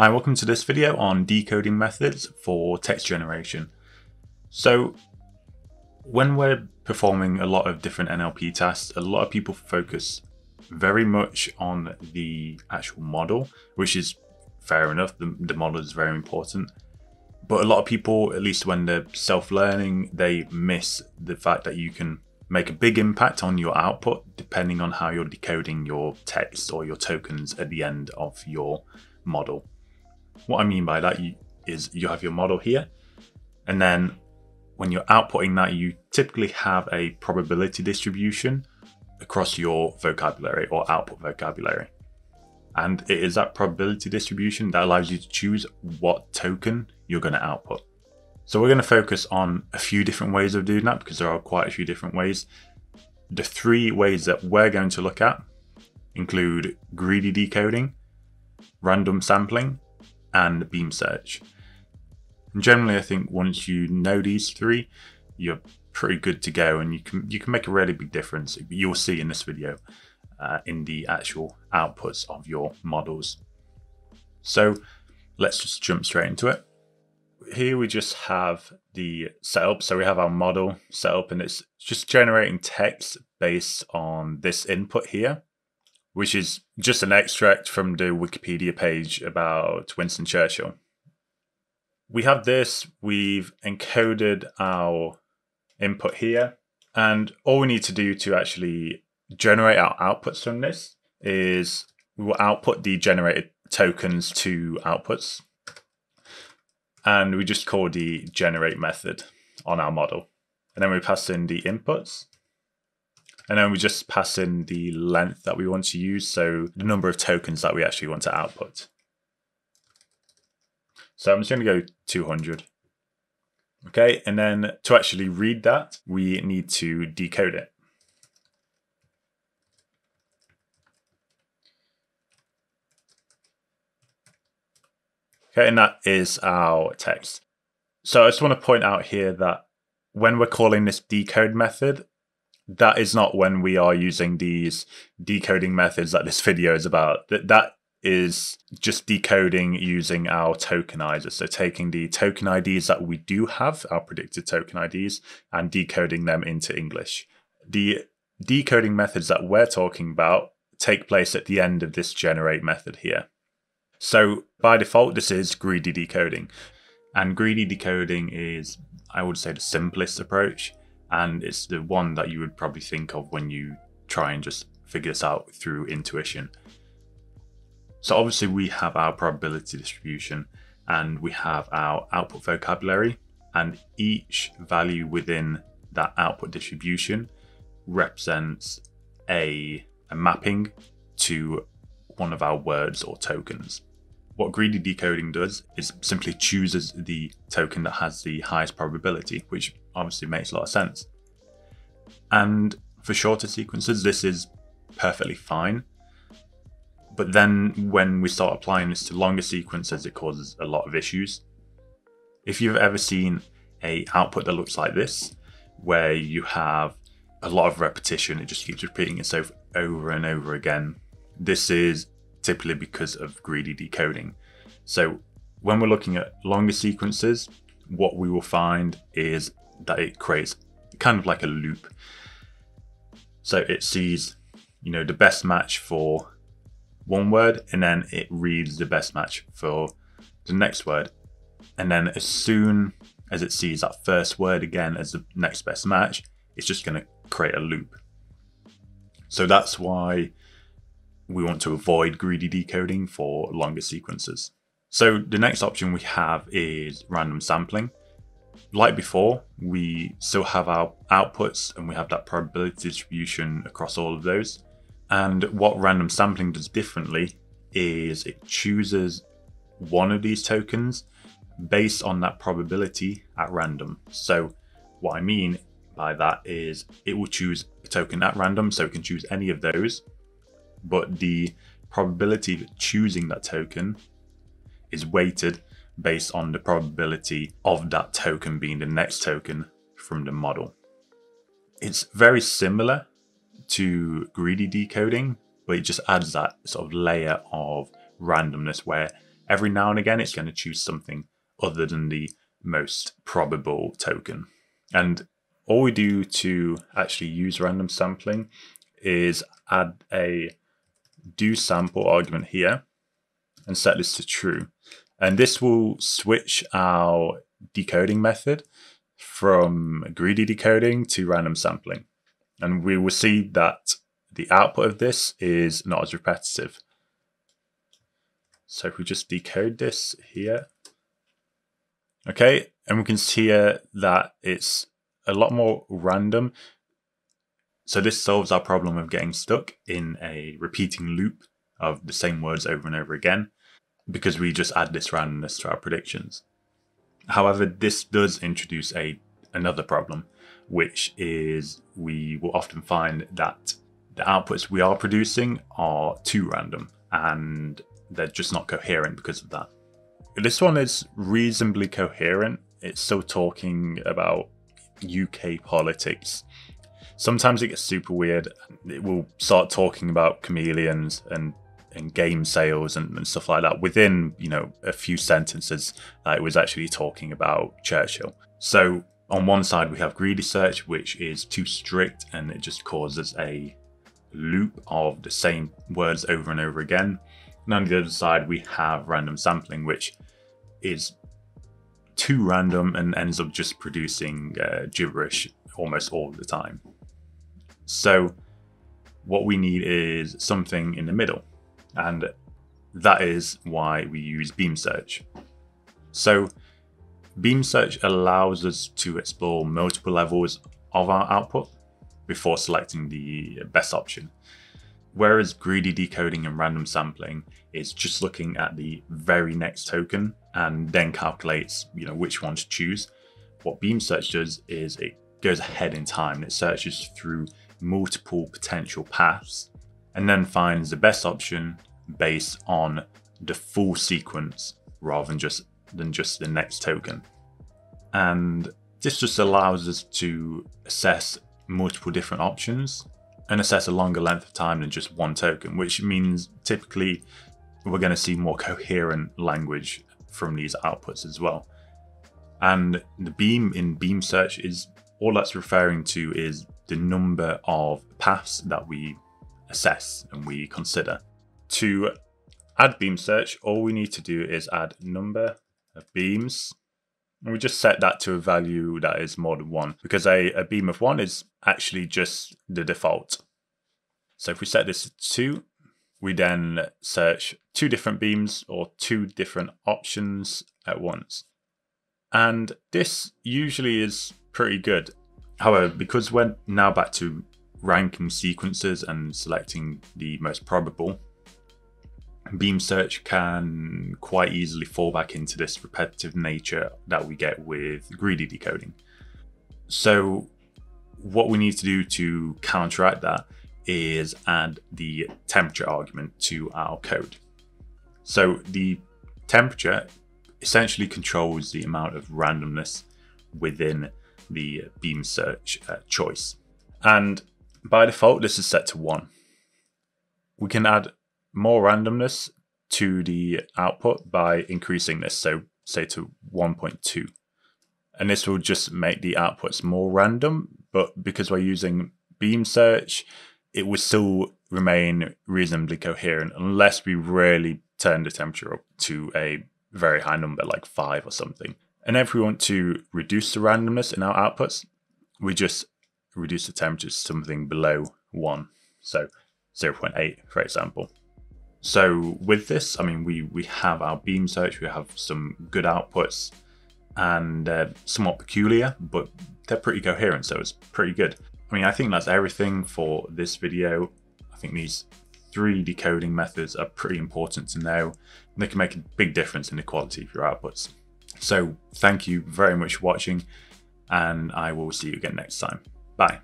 Hi, welcome to this video on decoding methods for text generation. So when we're performing a lot of different NLP tasks, a lot of people focus very much on the actual model, which is fair enough. The, the model is very important. But a lot of people, at least when they're self-learning, they miss the fact that you can make a big impact on your output depending on how you're decoding your text or your tokens at the end of your model. What I mean by that is you have your model here, and then when you're outputting that, you typically have a probability distribution across your vocabulary or output vocabulary. And it is that probability distribution that allows you to choose what token you're going to output. So we're going to focus on a few different ways of doing that because there are quite a few different ways. The three ways that we're going to look at include greedy decoding, random sampling, and beam search. And generally, I think once you know these three, you're pretty good to go, and you can you can make a really big difference. You'll see in this video uh, in the actual outputs of your models. So let's just jump straight into it. Here we just have the setup. So we have our model set up, and it's just generating text based on this input here which is just an extract from the Wikipedia page about Winston Churchill. We have this, we've encoded our input here, and all we need to do to actually generate our outputs from this is we will output the generated tokens to outputs, and we just call the generate method on our model. And then we pass in the inputs, and then we just pass in the length that we want to use, so the number of tokens that we actually want to output. So I'm just going to go 200. Okay, and then to actually read that, we need to decode it. Okay, and that is our text. So I just want to point out here that when we're calling this decode method, that is not when we are using these decoding methods that this video is about. That that is just decoding using our tokenizer. So taking the token IDs that we do have, our predicted token IDs, and decoding them into English. The decoding methods that we're talking about take place at the end of this generate method here. So by default, this is greedy decoding. And greedy decoding is, I would say, the simplest approach and it's the one that you would probably think of when you try and just figure this out through intuition. So obviously we have our probability distribution and we have our output vocabulary and each value within that output distribution represents a, a mapping to one of our words or tokens. What greedy decoding does is simply chooses the token that has the highest probability, which obviously makes a lot of sense. And for shorter sequences, this is perfectly fine. But then when we start applying this to longer sequences, it causes a lot of issues. If you've ever seen a output that looks like this, where you have a lot of repetition, it just keeps repeating itself over and over again. This is typically because of greedy decoding. So when we're looking at longer sequences, what we will find is that it creates kind of like a loop. So it sees, you know, the best match for one word and then it reads the best match for the next word. And then as soon as it sees that first word again as the next best match, it's just going to create a loop. So that's why we want to avoid greedy decoding for longer sequences. So the next option we have is random sampling like before, we still have our outputs and we have that probability distribution across all of those. And what random sampling does differently is it chooses one of these tokens based on that probability at random. So what I mean by that is it will choose a token at random, so it can choose any of those, but the probability of choosing that token is weighted based on the probability of that token being the next token from the model. It's very similar to greedy decoding, but it just adds that sort of layer of randomness where every now and again it's going to choose something other than the most probable token. And all we do to actually use random sampling is add a do sample argument here and set this to true. And this will switch our decoding method from greedy decoding to random sampling. And we will see that the output of this is not as repetitive. So if we just decode this here, okay, and we can see here that it's a lot more random. So this solves our problem of getting stuck in a repeating loop of the same words over and over again because we just add this randomness to our predictions. However, this does introduce a another problem, which is we will often find that the outputs we are producing are too random and they're just not coherent because of that. This one is reasonably coherent. It's still talking about UK politics. Sometimes it gets super weird. It will start talking about chameleons and and game sales and, and, stuff like that within you know a few sentences uh, it was actually talking about churchill. So on one side we have greedy search which is too strict and it just causes a loop of the same words over and over again. And on the other side we have random sampling which is too random and ends up just producing uh, gibberish almost all the time. So what we need is something in the middle and that is why we use beam search. So beam search allows us to explore multiple levels of our output before selecting the best option. Whereas greedy decoding and random sampling is just looking at the very next token and then calculates, you know, which one to choose. What beam search does is it goes ahead in time. It searches through multiple potential paths and then finds the best option based on the full sequence rather than just than just the next token. And this just allows us to assess multiple different options and assess a longer length of time than just one token, which means typically we're going to see more coherent language from these outputs as well. And the beam in beam search is all that's referring to is the number of paths that we assess and we consider. To add beam search, all we need to do is add number of beams. And we just set that to a value that is more than one because a, a beam of one is actually just the default. So if we set this to two, we then search two different beams or two different options at once. And this usually is pretty good. However, because we're now back to ranking sequences and selecting the most probable, beam search can quite easily fall back into this repetitive nature that we get with greedy decoding. So what we need to do to counteract that is add the temperature argument to our code. So the temperature essentially controls the amount of randomness within the beam search uh, choice. And by default, this is set to one. We can add more randomness to the output by increasing this, so say to 1.2. And this will just make the outputs more random, but because we're using beam search, it will still remain reasonably coherent unless we really turn the temperature up to a very high number like 5 or something. And if we want to reduce the randomness in our outputs, we just reduce the temperature to something below 1. So 0.8, for example. So with this, I mean, we, we have our beam search, we have some good outputs and uh, somewhat peculiar, but they're pretty coherent, so it's pretty good. I mean, I think that's everything for this video. I think these three decoding methods are pretty important to know. They can make a big difference in the quality of your outputs. So thank you very much for watching, and I will see you again next time. Bye.